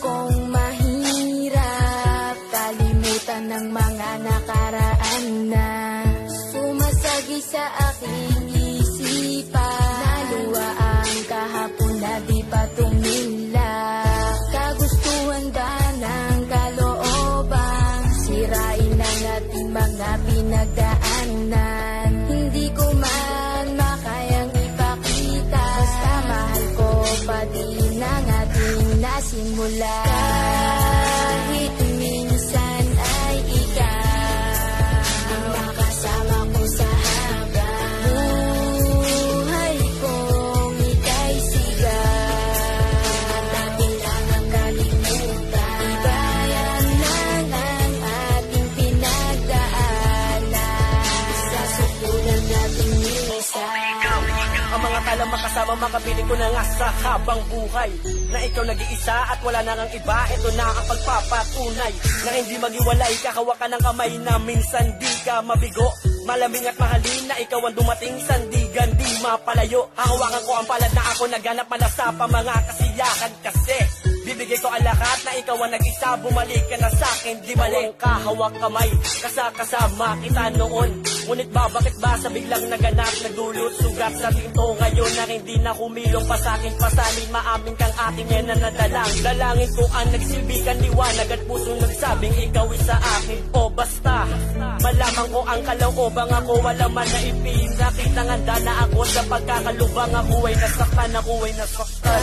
kong mahirap. Kalimutan ng mga nakaraan na Sumasagi sa akin simula. Mga talang makasama makapiling ko na nga sa habang buhay. Na ikaw nag-iisa at wala na ngang iba Ito na ang pagpapatunay. Na hindi magiwalay Kakawakan ng kamay na minsan di ka mabigo. Malaming at mahalin na ikaw ang dumating Sandigan di mapalayo. Hahawakan ko ang palad na ako Naganap mala sa mga kasiyahan kasi. Bibigay ko ang lahat na ikaw ang nag-isa Bumalik ka na sa'kin, di mali Kahawak kamay, kasakasama kita noon Ngunit ba, bakit ba sa biglang naganap Nagdulot sugat sa tinto Ngayon na hindi na humilong pa sa'kin Pasanin maamin kang ating yan na nadalang Dalangin ko ang nagsilbikan liwanag At puso nagsabing ikaw isa akin O basta, malaman ko ang kalooban ako Wala man na ipinakita Handa na ako sa pagkakalubang Ako ay nasaktan, ako ay nasaktan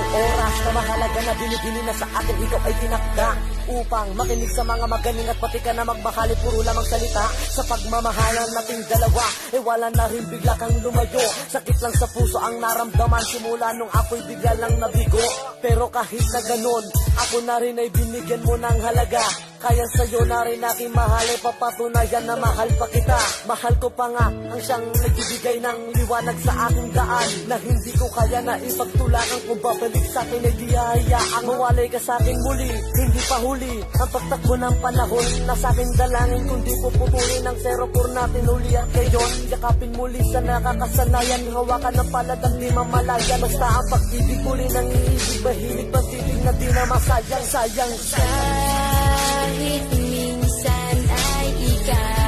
Unang oras na mahalaga na binibili na sa akin ikaw ay tinakda Upang makinig sa mga magaling at pati ka na magmahali Puro lamang salita sa pagmamahalan nating dalawa. Eh wala na rin bigla kang lumayo. Sakit lang sa puso ang naramdaman. Simula nung ako'y bigla lang nabigo. Pero kahit na ganon Ako na rin ay binigyan mo ng halaga kaya sa'yo na rin aking mahal ay papatunayan na mahal pa kita. Mahal ko pa nga ang siyang nagbibigay ng liwanag sa aking daan Na hindi ko kaya na ipagtulakan kung babalik sa akin ay di hahayaang Mawalay ka sa akin muli, hindi pa huli Ang pagtakbo ng panahon na sa aking dalangin Kundi puputulin ang zero for natin uli. At ngayon Yakapin muli sa nakakasanayan Hawakan ng palad ang di mamalayan Basta ang pag-ibig muli nang iibig Mahilig pag-ibig na di na masayang Sayang Kahit minsan ay ikaw